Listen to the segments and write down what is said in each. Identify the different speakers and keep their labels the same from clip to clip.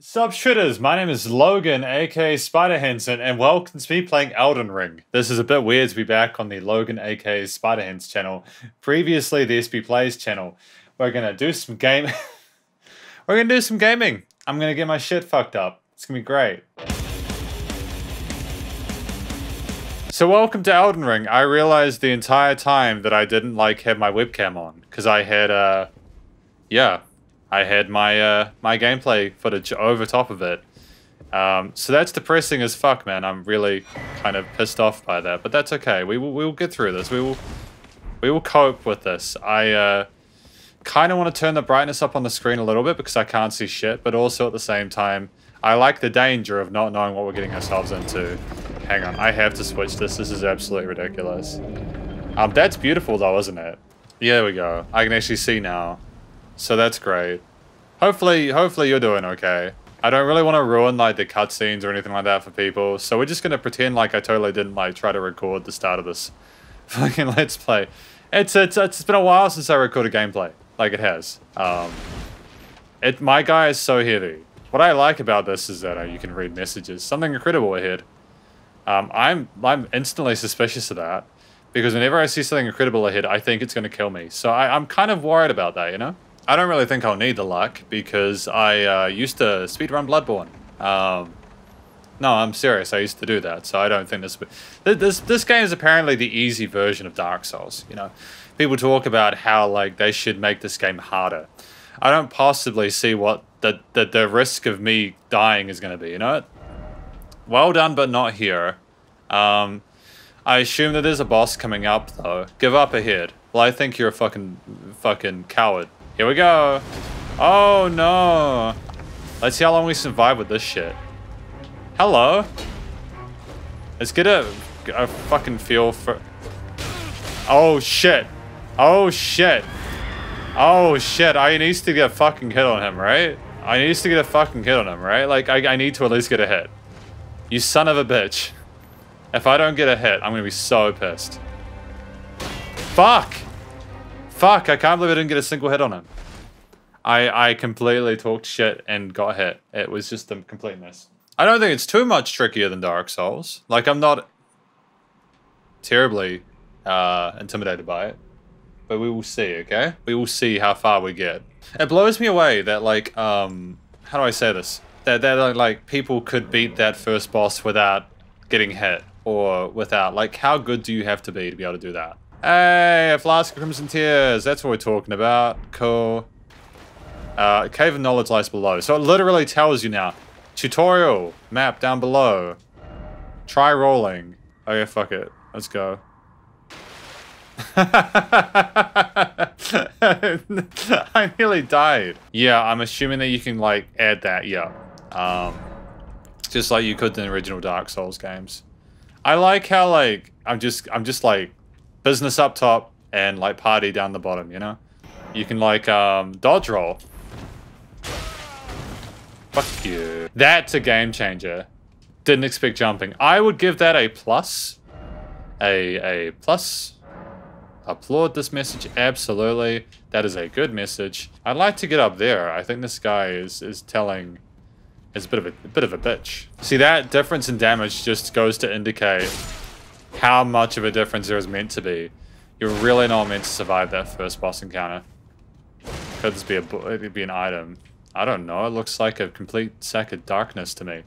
Speaker 1: Sup Shredders, my name is Logan, aka Spider Hands, and welcome to me playing Elden Ring. This is a bit weird to be back on the Logan, aka Spider Hands channel. Previously, the SP Plays channel. We're gonna do some game. We're gonna do some gaming. I'm gonna get my shit fucked up. It's gonna be great. So welcome to Elden Ring. I realized the entire time that I didn't like have my webcam on because I had uh, yeah, I had my uh, my gameplay footage over top of it. Um, so that's depressing as fuck, man. I'm really kind of pissed off by that, but that's okay. We will we will get through this. We will we will cope with this. I uh, kind of want to turn the brightness up on the screen a little bit because I can't see shit, but also at the same time, I like the danger of not knowing what we're getting ourselves into. Hang on, I have to switch this. This is absolutely ridiculous. Um, that's beautiful though, isn't it? Yeah, there we go. I can actually see now. So that's great. Hopefully, hopefully you're doing okay. I don't really want to ruin like the cutscenes or anything like that for people, so we're just gonna pretend like I totally didn't like try to record the start of this fucking let's play. It's it's it's been a while since I recorded gameplay, like it has. Um, it my guy is so heavy. What I like about this is that uh, you can read messages. Something incredible ahead. Um, I'm I'm instantly suspicious of that because whenever I see something incredible ahead, I think it's going to kill me. So I, I'm kind of worried about that, you know. I don't really think I'll need the luck because I uh, used to speedrun Bloodborne. Um, no, I'm serious. I used to do that, so I don't think this. This this game is apparently the easy version of Dark Souls. You know, people talk about how like they should make this game harder. I don't possibly see what the the, the risk of me dying is going to be. You know, well done, but not here. Um, I assume that there's a boss coming up though. Give up ahead. Well, I think you're a fucking fucking coward. Here we go. Oh, no. Let's see how long we survive with this shit. Hello. Let's get a, a fucking feel for... Oh, shit. Oh, shit. Oh, shit. I need to get a fucking hit on him, right? I need to get a fucking hit on him, right? Like, I, I need to at least get a hit. You son of a bitch. If I don't get a hit, I'm gonna be so pissed. Fuck! Fuck, I can't believe I didn't get a single hit on him. I, I completely talked shit and got hit. It was just a complete mess. I don't think it's too much trickier than Dark Souls. Like, I'm not terribly uh, intimidated by it. But we will see, okay? We will see how far we get. It blows me away that, like, um... How do I say this? That, that like, people could beat that first boss without getting hit. Or without, like, how good do you have to be to be able to do that? Hey, a flask of Crimson Tears. That's what we're talking about. Cool. Uh, Cave of Knowledge lies below. So it literally tells you now. Tutorial. Map down below. Try rolling. Yeah, fuck it. Let's go. I nearly died. Yeah, I'm assuming that you can, like, add that, yeah. Um, just like you could in the original Dark Souls games. I like how, like, I'm just, I'm just, like, business up top and like party down the bottom, you know? You can like um, dodge roll. Fuck you. That's a game changer. Didn't expect jumping. I would give that a plus. A, a plus. Applaud this message, absolutely. That is a good message. I'd like to get up there. I think this guy is, is telling is a bit of a, a bit of a bitch. See that difference in damage just goes to indicate how much of a difference there is meant to be. You're really not meant to survive that first boss encounter. Could this be a it be an item? I don't know. It looks like a complete sack of darkness to me.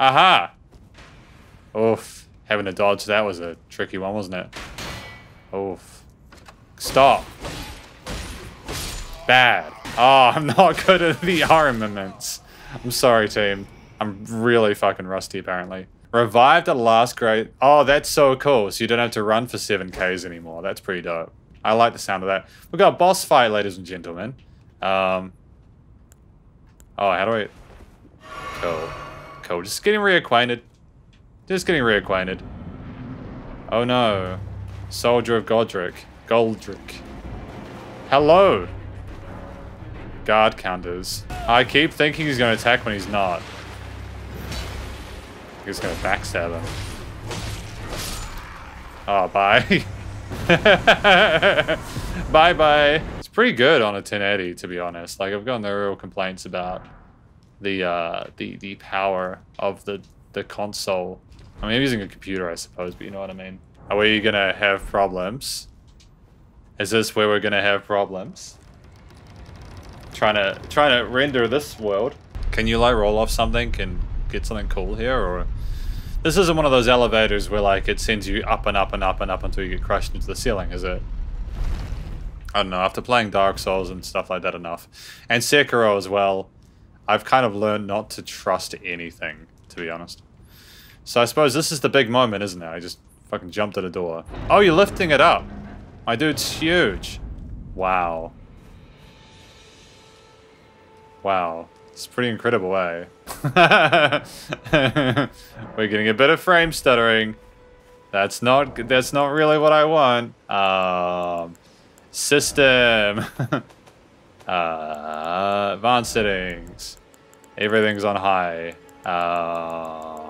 Speaker 1: Aha! Oof. Having to dodge that was a tricky one, wasn't it? Oof. Stop. Bad. Oh, I'm not good at the armaments. I'm sorry, team. I'm really fucking rusty, apparently. Revived at last great. Oh, that's so cool. So you don't have to run for 7Ks anymore. That's pretty dope. I like the sound of that. We've got a boss fight, ladies and gentlemen. Um, oh, how do I... Cool. Cool. Just getting reacquainted. Just getting reacquainted. Oh no. Soldier of Godrick. Goldrick. Hello. Guard counters. I keep thinking he's going to attack when he's not. He's gonna backstab him. Oh, bye. Bye-bye. It's pretty good on a 1080, to be honest. Like, I've got no real complaints about the uh, the the power of the the console. I mean, I'm using a computer, I suppose, but you know what I mean. Are we gonna have problems? Is this where we're gonna have problems? Trying to trying to render this world. Can you like roll off something and get something cool here, or this isn't one of those elevators where like it sends you up and up and up and up until you get crushed into the ceiling, is it? I don't know. After playing Dark Souls and stuff like that enough, and Sekiro as well, I've kind of learned not to trust anything, to be honest. So I suppose this is the big moment, isn't it? I just fucking jumped at a door. Oh, you're lifting it up. My dude's huge. Wow. Wow. It's pretty incredible, eh? We're getting a bit of frame stuttering. That's not that's not really what I want. Um, system. uh, advanced settings. Everything's on high. Uh,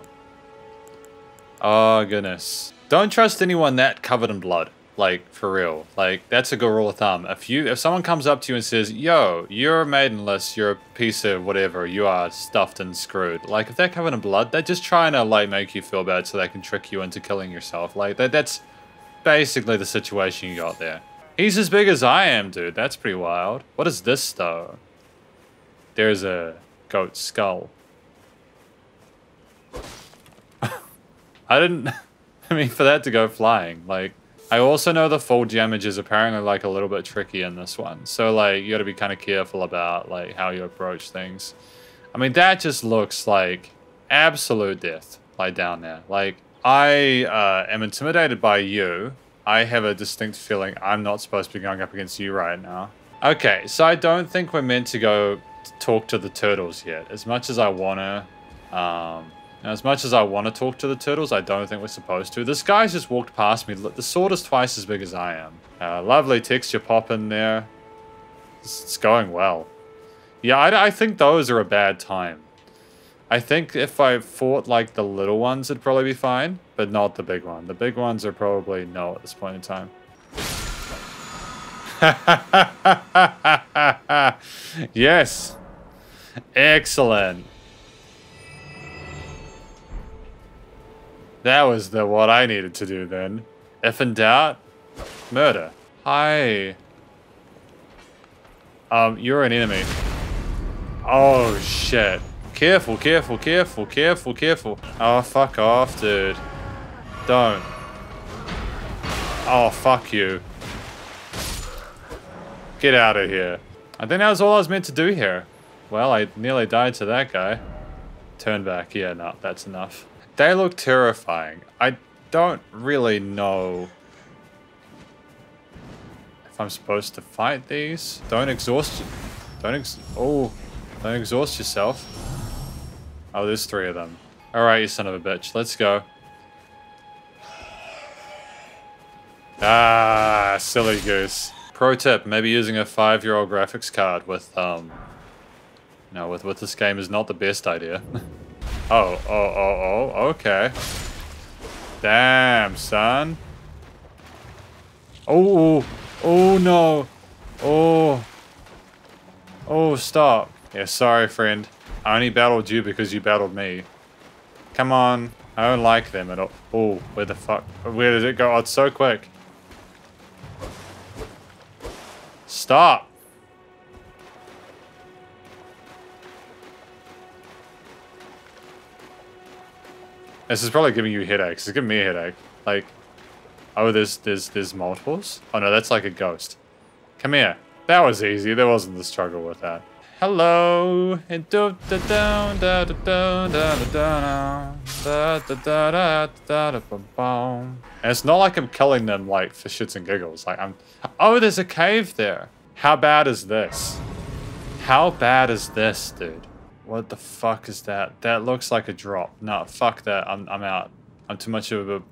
Speaker 1: oh goodness. Don't trust anyone that covered in blood. Like, for real. Like, that's a good rule of thumb. If you, if someone comes up to you and says, yo, you're maidenless, you're a piece of whatever, you are stuffed and screwed. Like, if they're covered in blood, they're just trying to, like, make you feel bad so they can trick you into killing yourself. Like, that, that's basically the situation you got there. He's as big as I am, dude. That's pretty wild. What is this, though? There's a goat skull. I didn't... I mean, for that to go flying, like... I also know the fall damage is apparently like a little bit tricky in this one. So like you got to be kind of careful about like how you approach things. I mean that just looks like absolute death like down there. Like I uh, am intimidated by you. I have a distinct feeling I'm not supposed to be going up against you right now. Okay, so I don't think we're meant to go talk to the turtles yet. As much as I want to, um, as much as I want to talk to the turtles, I don't think we're supposed to. This guy's just walked past me. The sword is twice as big as I am. Uh, lovely texture pop in there. It's, it's going well. Yeah, I, I think those are a bad time. I think if I fought like the little ones, it'd probably be fine, but not the big one. The big ones are probably no at this point in time. yes. Excellent. That was the what I needed to do then. If in doubt, murder. Hi. Um, you're an enemy. Oh, shit. Careful, careful, careful, careful, careful. Oh, fuck off, dude. Don't. Oh, fuck you. Get out of here. I think that was all I was meant to do here. Well, I nearly died to that guy. Turn back. Yeah, no, that's enough. They look terrifying. I don't really know if I'm supposed to fight these. Don't exhaust. Don't ex oh, don't exhaust yourself. Oh, there's three of them. Alright, you son of a bitch. Let's go. Ah, silly goose. Pro tip, maybe using a five-year-old graphics card with, um... No, with, with this game is not the best idea. Oh, oh, oh, oh, okay. Damn, son. Oh, oh, oh no. Oh. Oh, stop. Yeah, sorry, friend. I only battled you because you battled me. Come on. I don't like them at all. Oh, where the fuck? Where did it go? Oh, it's so quick. Stop. This is probably giving you headaches. It's giving me a headache. Like, oh, there's there's there's multiples. Oh no, that's like a ghost. Come here. That was easy. There wasn't the struggle with that. Hello. It's not like I'm killing them like for shits and giggles. Like I'm. Oh, there's a cave there. How bad is this? How bad is this, dude? What the fuck is that? That looks like a drop. No, fuck that. I'm I'm out. I'm too much of a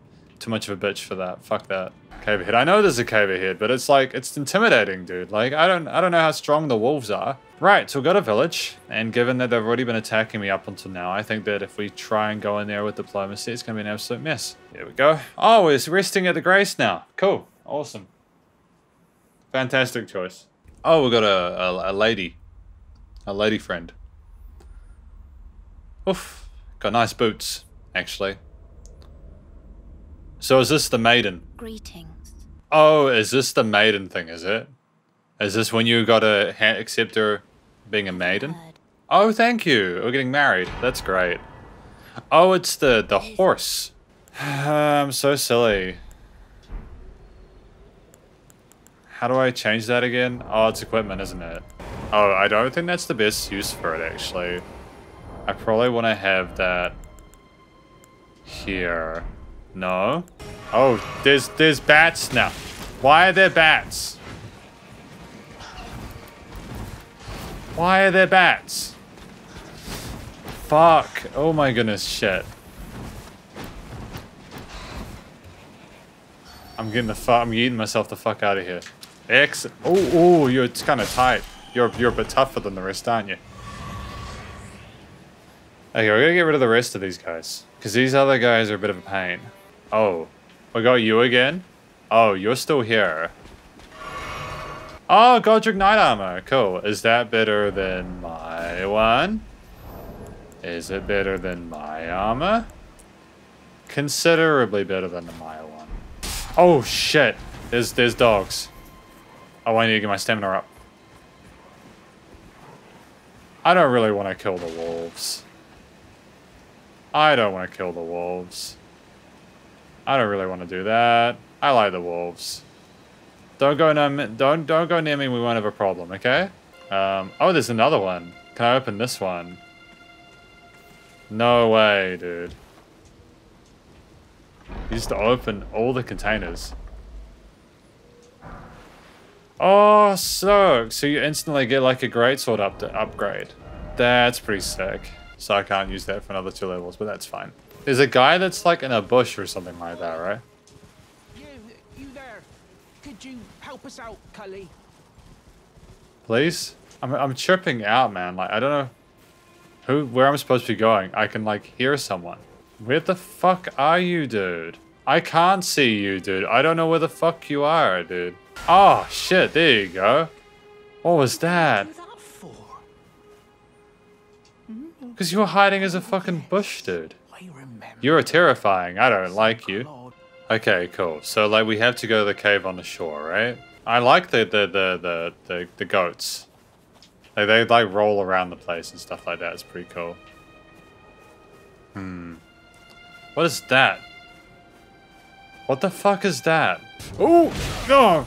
Speaker 1: too much of a bitch for that. Fuck that. Cave ahead. I know there's a cave ahead, but it's like it's intimidating, dude. Like I don't I don't know how strong the wolves are. Right, so we've got a village, and given that they've already been attacking me up until now, I think that if we try and go in there with diplomacy, it's gonna be an absolute mess. There we go. Oh, it's resting at the grace now. Cool. Awesome. Fantastic choice. Oh, we got a, a, a lady. A lady friend. Oof. Got nice boots, actually. So is this the maiden?
Speaker 2: Greetings.
Speaker 1: Oh, is this the maiden thing, is it? Is this when you gotta accept her being a maiden? Oh, thank you. We're getting married. That's great. Oh, it's the, the horse. I'm so silly. How do I change that again? Oh, it's equipment, isn't it? Oh, I don't think that's the best use for it, actually. I probably want to have that here. No? Oh, there's there's bats now. Why are there bats? Why are there bats? Fuck. Oh my goodness, shit. I'm getting the fuck. I'm eating myself the fuck out of here. X. Oh, oh, you're it's kind of tight. You're you're a bit tougher than the rest, aren't you? Okay, we're gonna get rid of the rest of these guys because these other guys are a bit of a pain. Oh, we got you again. Oh, you're still here. Oh, Godrick Knight Armor. Cool. Is that better than my one? Is it better than my armor? Considerably better than my one. Oh shit. There's there's dogs. Oh, I need to get my stamina up. I don't really want to kill the wolves. I don't want to kill the wolves. I don't really want to do that. I like the wolves. Don't go near me. Don't don't go near me. We won't have a problem. Okay. Um. Oh, there's another one. Can I open this one? No way, dude. You just open all the containers. Oh, so so you instantly get like a greatsword up to upgrade. That's pretty sick. So I can't use that for another two levels, but that's fine. There's a guy that's like in a bush or something like that, right?
Speaker 3: You, you there? Could you help us out, Cully?
Speaker 1: Please? I'm I'm tripping out, man. Like I don't know who where I'm supposed to be going. I can like hear someone. Where the fuck are you, dude? I can't see you, dude. I don't know where the fuck you are, dude. Oh shit, there you go. What was that? Because you were hiding as a fucking bush, dude. You're terrifying. I don't like you. Okay, cool. So like we have to go to the cave on the shore, right? I like the the the the the, the goats. Like they like roll around the place and stuff like that. It's pretty cool. Hmm. What is that? What the fuck is that? Oh no,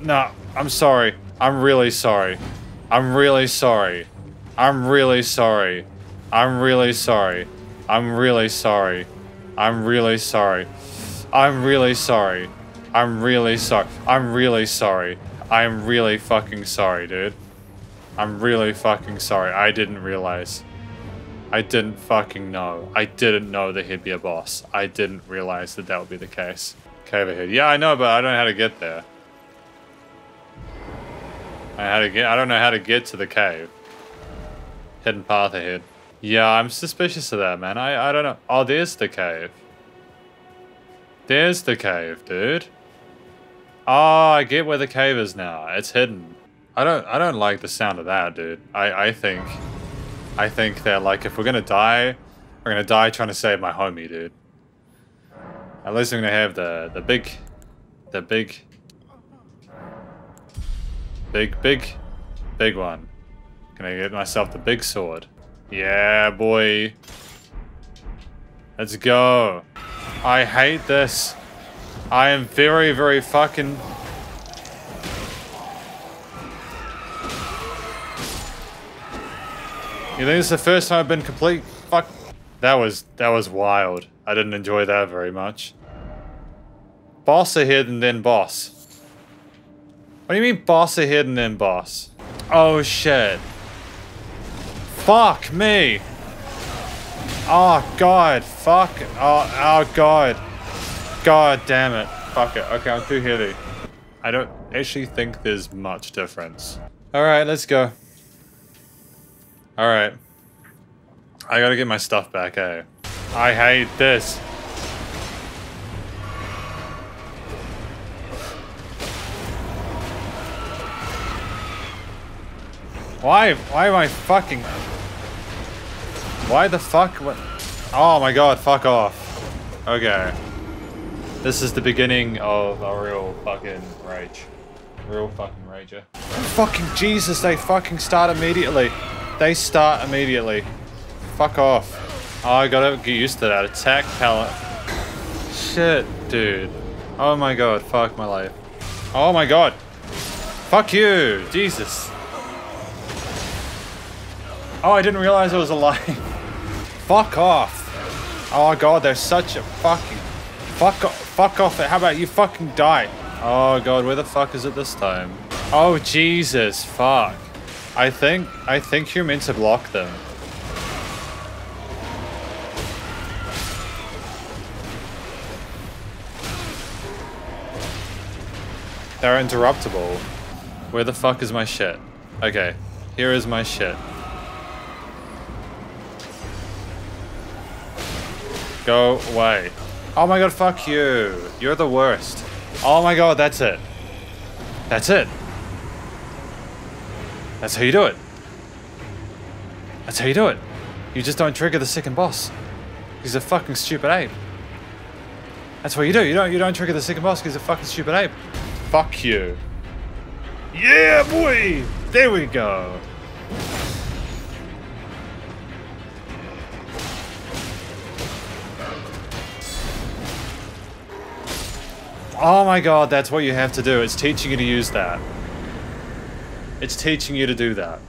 Speaker 1: no. I'm sorry. I'm really sorry. I'm really sorry. I'm really sorry. I'm really sorry. I'm really sorry. I'm really sorry. I'm really sorry. I'm really sorry. I'm really sorry. I'm really fucking sorry, dude. I'm really fucking sorry. I didn't realize. I didn't fucking know. I didn't know that he'd be a boss. I didn't realize that that would be the case. Cave ahead. Yeah, I know, but I don't know how to get there. I how to get. I don't know how to get to the cave. Hidden path ahead. Yeah, I'm suspicious of that, man. I I don't know. Oh, there's the cave. There's the cave, dude. Oh, I get where the cave is now. It's hidden. I don't I don't like the sound of that, dude. I I think I think that like if we're gonna die, we're gonna die trying to save my homie, dude. At least I'm gonna have the the big, the big, big big, big one. Gonna get myself the big sword. Yeah, boy. Let's go. I hate this. I am very, very fucking... You think it's the first time I've been complete? Fuck. That was, that was wild. I didn't enjoy that very much. Boss ahead and then boss. What do you mean boss ahead and then boss? Oh shit. Fuck me. Oh god. Fuck. Oh, oh god. God damn it. Fuck it. Okay, I'm too heavy. I don't actually think there's much difference. Alright, let's go. Alright. I gotta get my stuff back, eh? I hate this. Why? Why am I fucking... Why the fuck? What? Oh my god, fuck off. Okay. This is the beginning of a real fucking rage. Real fucking rager. Fucking Jesus, they fucking start immediately. They start immediately. Fuck off. Oh, I gotta get used to that. Attack pallet. Shit, dude. Oh my god, fuck my life. Oh my god. Fuck you, Jesus. Oh, I didn't realize I was alive. fuck off. Oh god, they're such a fucking... Fuck off. Fuck off. How about you fucking die? Oh god, where the fuck is it this time? Oh Jesus, fuck. I think, I think you're meant to block them. They're interruptible. Where the fuck is my shit? Okay, here is my shit. Go away. Oh my god, fuck you. You're the worst. Oh my god, that's it. That's it. That's how you do it. That's how you do it. You just don't trigger the second boss. He's a fucking stupid ape. That's what you do. You don't you don't trigger the second boss because he's a fucking stupid ape. Fuck you. Yeah, boy! There we go. Oh my god, that's what you have to do. It's teaching you to use that. It's teaching you to do that.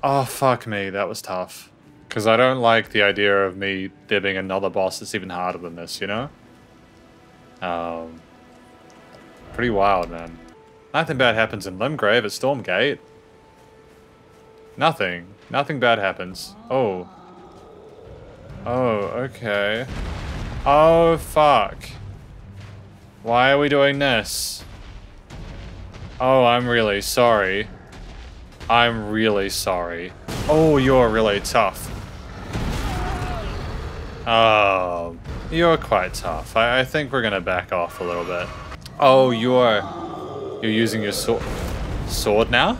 Speaker 1: Oh, fuck me. That was tough. Because I don't like the idea of me there being another boss that's even harder than this, you know? Um, pretty wild, man. Nothing bad happens in Limgrave at Stormgate. Nothing. Nothing bad happens. Oh. Oh, okay. Oh, fuck. Why are we doing this? Oh, I'm really sorry. I'm really sorry. Oh, you're really tough. Oh, you're quite tough. I, I think we're gonna back off a little bit. Oh, you're... You're using your sword... Sword now?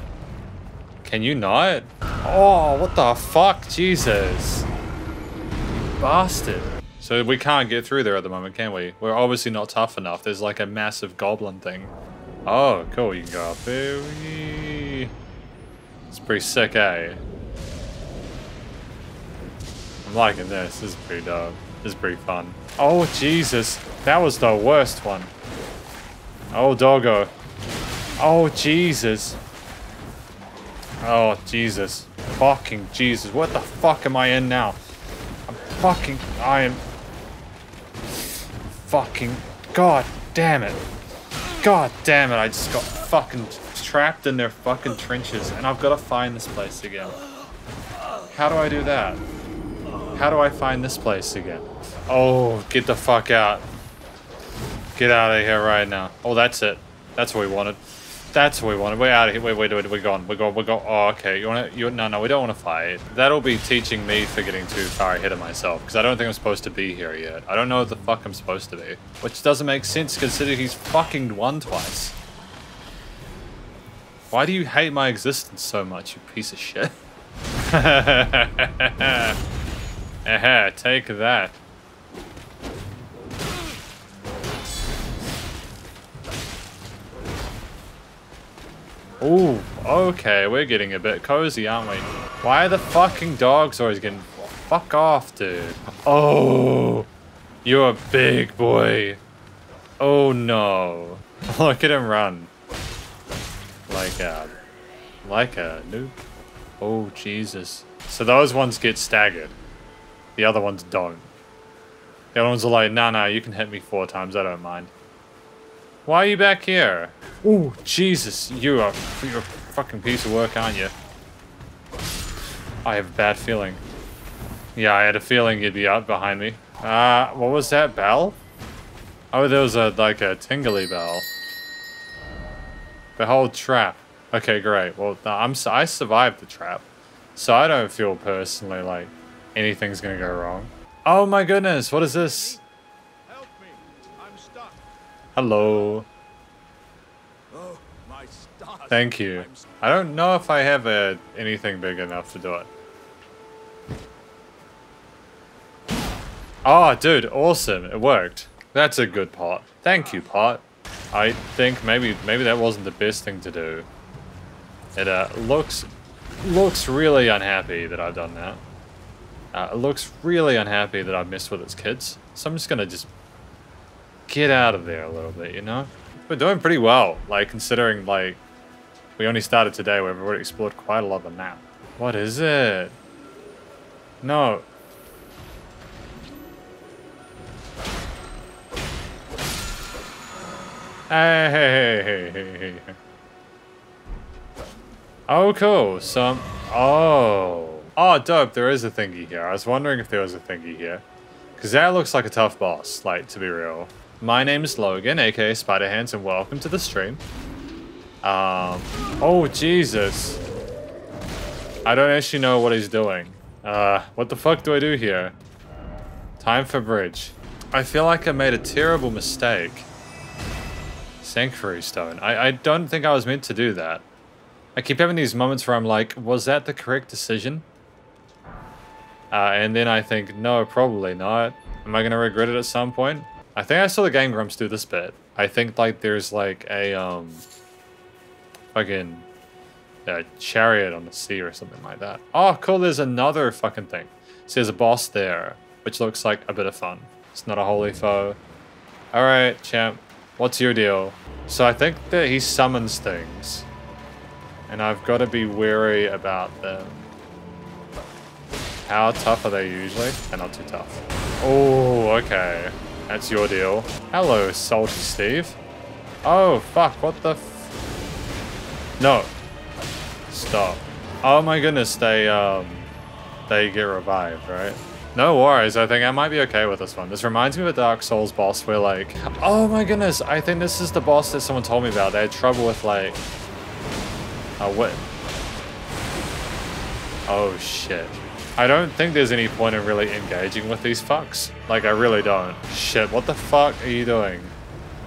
Speaker 1: Can you not? Oh, what the fuck? Jesus. You bastard. So we can't get through there at the moment, can we? We're obviously not tough enough. There's like a massive goblin thing. Oh, cool. You can go up there. It's pretty sick, eh? I'm liking this. This is pretty dope. This is pretty fun. Oh, Jesus. That was the worst one. Oh, doggo. Oh, Jesus. Oh, Jesus. Fucking Jesus. What the fuck am I in now? I'm fucking... I am... Fucking... God damn it. God damn it. I just got fucking trapped in their fucking trenches. And I've got to find this place again. How do I do that? How do I find this place again? Oh, get the fuck out. Get out of here right now. Oh, that's it. That's what we wanted. That's what we wanted. We're out of here. Wait, wait, wait. We're gone. We're gone. We're gone. Oh, okay. You want to? You no, no. We don't want to fight. That'll be teaching me for getting too far ahead of myself because I don't think I'm supposed to be here yet. I don't know what the fuck I'm supposed to be, which doesn't make sense considering he's fucking won twice. Why do you hate my existence so much, you piece of shit? Aha, take that. Ooh, okay, we're getting a bit cozy, aren't we? Why are the fucking dogs always getting... Fuck off, dude. Oh, you're a big boy. Oh no. Look at him run. Like a... Like a noob. Oh, Jesus. So those ones get staggered. The other ones don't. The other ones are like, nah, nah, you can hit me four times, I don't mind. Why are you back here? Oh, Jesus, you are you're a fucking piece of work, aren't you? I have a bad feeling. Yeah, I had a feeling you'd be out behind me. Uh, what was that bell? Oh, there was a like a tingly bell. Behold trap. Okay, great. Well, I'm I survived the trap, so I don't feel personally like anything's gonna go wrong. Oh my goodness, what is this? Hello.
Speaker 2: Oh, my stars.
Speaker 1: Thank you. I don't know if I have a, anything big enough to do it. Oh, dude, awesome. It worked. That's a good pot. Thank you, pot. I think maybe maybe that wasn't the best thing to do. It uh, looks looks really unhappy that I've done that. Uh, it looks really unhappy that I've messed with its kids. So I'm just going to just get out of there a little bit, you know? We're doing pretty well, like considering like we only started today, where we've already explored quite a lot of the map. What is it? No. Ah, hey, hey, hey, hey, hey, hey. Oh, cool. Some. Oh. Oh, dope. There is a thingy here. I was wondering if there was a thingy here. Because that looks like a tough boss, like, to be real. My name is Logan, aka Spider Hands, and welcome to the stream. Um. Oh, Jesus. I don't actually know what he's doing. Uh, what the fuck do I do here? Time for bridge. I feel like I made a terrible mistake. Sanctuary Stone. I, I don't think I was meant to do that. I keep having these moments where I'm like, was that the correct decision? Uh, and then I think, no, probably not. Am I going to regret it at some point? I think I saw the Game Grumps do this bit. I think like there's like a um, fucking a chariot on the sea or something like that. Oh, cool. There's another fucking thing. So there's a boss there, which looks like a bit of fun. It's not a holy foe. All right, champ. What's your deal? So I think that he summons things. And I've got to be wary about them. How tough are they usually? They're not too tough. Oh, okay. That's your deal. Hello, Salty Steve. Oh, fuck. What the No. Stop. Oh my goodness, they, um... They get revived, right? No worries, I think I might be okay with this one. This reminds me of a Dark Souls boss where like... Oh my goodness, I think this is the boss that someone told me about. They had trouble with like... Uh, what? Oh shit. I don't think there's any point in really engaging with these fucks. Like, I really don't. Shit, what the fuck are you doing?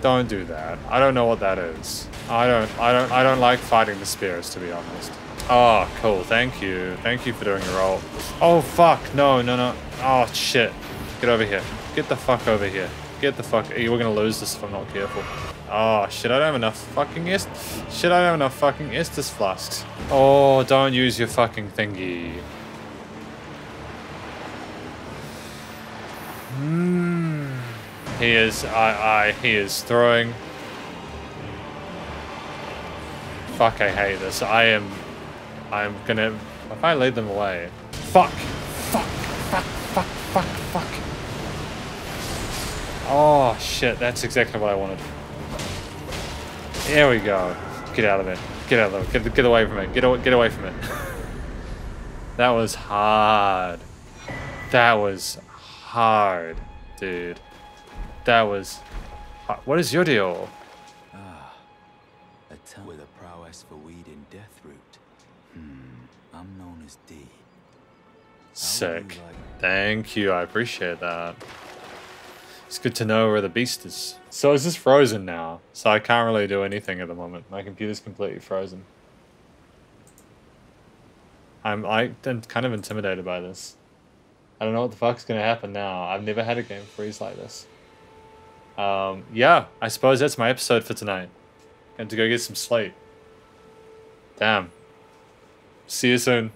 Speaker 1: Don't do that. I don't know what that is. I don't, I don't, I don't like fighting the spirits, to be honest. Oh, cool. Thank you. Thank you for doing your role. Oh, fuck. No, no, no. Oh, shit. Get over here. Get the fuck over here. Get the fuck... We're gonna lose this if I'm not careful. Oh, shit. I don't have enough fucking... Est shit, I don't have enough fucking Estus flasks. Oh, don't use your fucking thingy. Hmm. He is... I... I... He is throwing... Fuck, I hate this. I am... I'm gonna... If I lead them away... Fuck! Fuck! Fuck! Fuck! Fuck! Fuck! Oh, shit. That's exactly what I wanted. There we go. Get out of it. Get out of it. Get, get away from it. Get, away, get away from it. that was hard. That was hard, dude. That was... Hard. What is your deal?
Speaker 4: Ah, A tongue with a prowess for weeding Deathroot. Hmm, I'm known as D.
Speaker 1: Sick. Thank you. I appreciate that. It's good to know where the beast is. So is this frozen now? So I can't really do anything at the moment. My computer's completely frozen. I'm I, am kind of intimidated by this. I don't know what the fuck's gonna happen now. I've never had a game freeze like this. Um, yeah, I suppose that's my episode for tonight. Got to go get some sleep. Damn. See you soon.